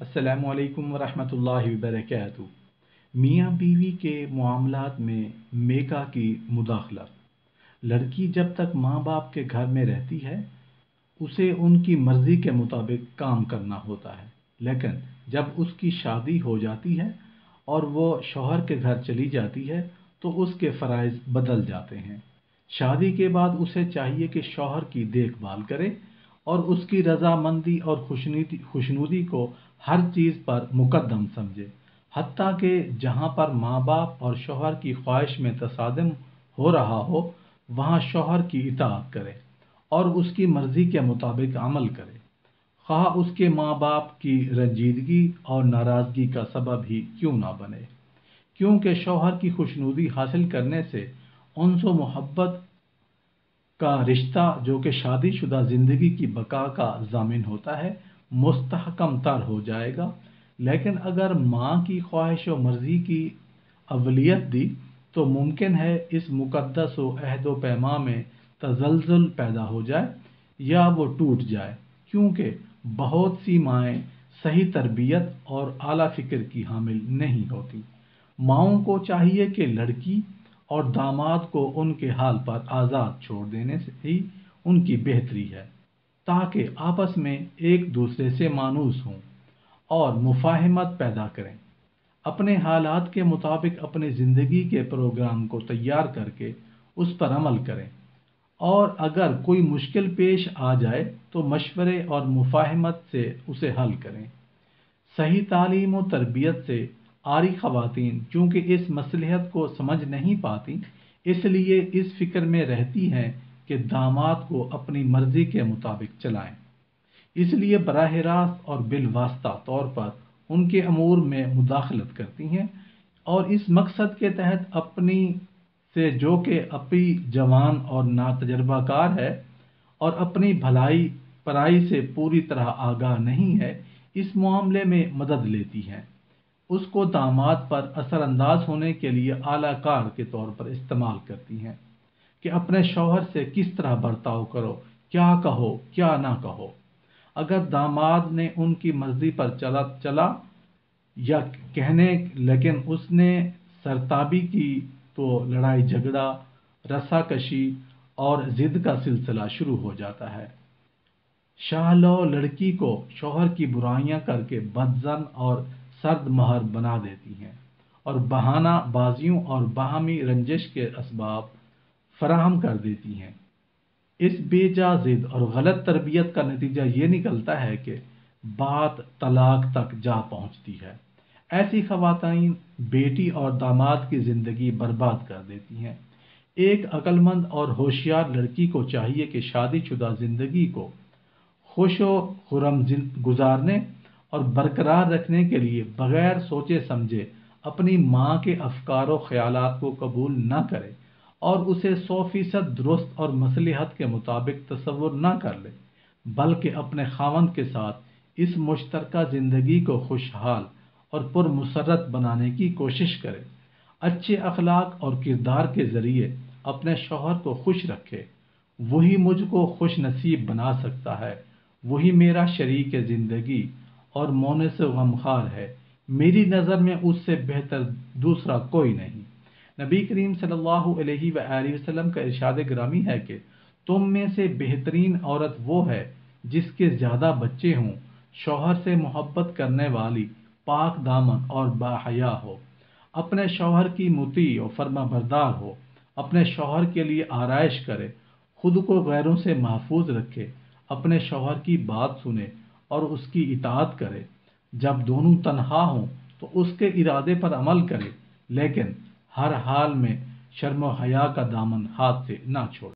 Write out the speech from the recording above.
अस्सलामु अलैकुम वरहमतुल्लाहि वबरकातुहू। मियाँ बीवी के मामलात में मेका की मुदाखलत लड़की जब तक माँ बाप के घर में रहती है, उसे उनकी मर्ज़ी के मुताबिक काम करना होता है। लेकिन जब उसकी शादी हो जाती है और वो शोहर के घर चली जाती है तो उसके फ़राइज़ बदल जाते हैं। शादी के बाद उसे चाहिए कि शोहर की देखभाल करे और उसकी रज़ामंदी और खुशनुदी खुशनुदी को हर चीज़ पर मुकदम समझे। हती कि जहाँ पर माँ बाप और शोहर की ख्वाहिश में तसादम हो रहा हो, वहाँ शोहर की इताअत करे और उसकी मर्ज़ी के मुताबिक अमल करे। खा उसके माँ बाप की रंजीदगी और नाराज़गी का सबब ही क्यों ना बने? क्योंकि शोहर की खुशनुदी हासिल करने से उनसे मोहब्बत का रिश्ता जो कि शादीशुदा ज़िंदगी की बका का जामिन होता है, मुस्तहकम तर हो जाएगा। लेकिन अगर माँ की ख्वाहिश व मर्ज़ी की अवलियत दी तो मुमकिन है इस मुकदस व व पैमा में तजलजुल पैदा हो जाए या वो टूट जाए। क्योंकि बहुत सी माएँ सही तरबियत और आला फ़िक्र की हामिल नहीं होती। माओं को चाहिए कि लड़की और दामाद को उनके हाल पर आज़ाद छोड़ देने से ही उनकी बेहतरी है, ताकि आपस में एक दूसरे से मानूस हों और मुफाहमत पैदा करें। अपने हालात के मुताबिक अपनी ज़िंदगी के प्रोग्राम को तैयार करके उस पर अमल करें। और अगर कोई मुश्किल पेश आ जाए तो मशवरे और मुफाहमत से उसे हल करें। सही तालीम व तरबियत से आरी ख़वातीन चूँकि इस मसलहत को समझ नहीं पाती, इसलिए इस फ़िक्र में रहती हैं कि दामाद को अपनी मर्ज़ी के मुताबिक चलाएँ। इसलिए बराह रास्त और बिलवास्ता तौर पर उनके अमूर में मुदाखलत करती हैं और इस मकसद के तहत अपनी से जो कि अपी जवान और नातजर्बाकार है और अपनी भलाई पराई से पूरी तरह आगाह नहीं है, इस मामले में मदद लेती हैं। उसको दामाद पर असरअंदाज होने के लिए आला कार के तौर पर इस्तेमाल करती हैं कि अपने शौहर से किस तरह बर्ताव करो, क्या कहो, क्या ना कहो। अगर दामाद ने उनकी मर्ज़ी पर चला चला या कहने लेकिन उसने सरताबी की तो लड़ाई झगड़ा रस्साकशी और ज़िद का सिलसिला शुरू हो जाता है। शाहलो लड़की को शौहर की बुराइयाँ करके बदजन और सर्द महर बना देती हैं। और बहाना बाजियों और बाहमी रंजिश के इसबाब फराहम कर देती हैं। इस बेजा जिद और गलत तरबियत का नतीजा ये निकलता है कि बात तलाक तक जा पहुँचती है। ऐसी खवातीन बेटी और दामाद की ज़िंदगी बर्बाद कर देती हैं। एक अक्लमंद और होशियार लड़की को चाहिए कि शादीशुदा ज़िंदगी को खुश खुरम गुजारने और बरकरार रखने के लिए बगैर सोचे समझे अपनी माँ के अफकार ख्याल को कबूल न करे और उसे सौ फ़ीसद दुरुस्त और मसलहत के मुताबिक तस्वुर न कर ले, बल्कि अपने खावंद के साथ इस मुश्तर ज़िंदगी को खुशहाल और पुरमसरत बनाने की कोशिश करे। अच्छे अखलाक और किरदार के ज़रिए अपने शोहर को खुश रखे। वही मुझको खुश नसीब बना सकता है, वही मेरा शरीक ज़िंदगी। और मोने से गमखार है। मेरी नज़र में उससे बेहतर दूसरा कोई नहीं। नबी करीम सल्लल्लाहु अलैहि वसल्लम का इरशाद ग्रामी है कि तुम में से बेहतरीन औरत वो है जिसके ज़्यादा बच्चे हों, शौहर से मोहब्बत करने वाली, पाक दामन और बाहया हो। अपने शौहर की मुती और फर्मा बरदार हो। अपने शौहर के लिए आरइश करे। खुद को गैरों से महफूज रखे। अपने शौहर की बात सुने। और उसकी इतात करे। जब दोनों तनहा हों तो उसके इरादे पर अमल करे, लेकिन हर हाल में शर्म हया का दामन हाथ से ना छोड़े।